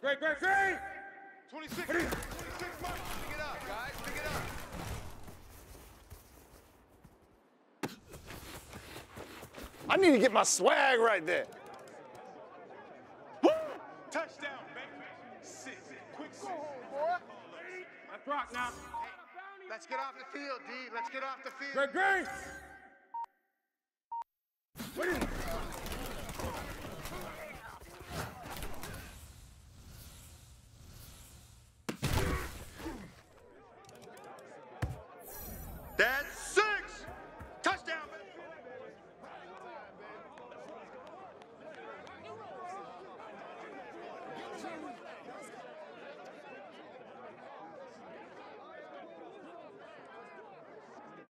Great, great, great! 26, 26 months. Pick it up, guys. Pick it up. I need to get my swag right there. Touchdown, baby. Six. Quick six. Let's rock now. Let's get off the field, D. Let's get off the field. Great, great!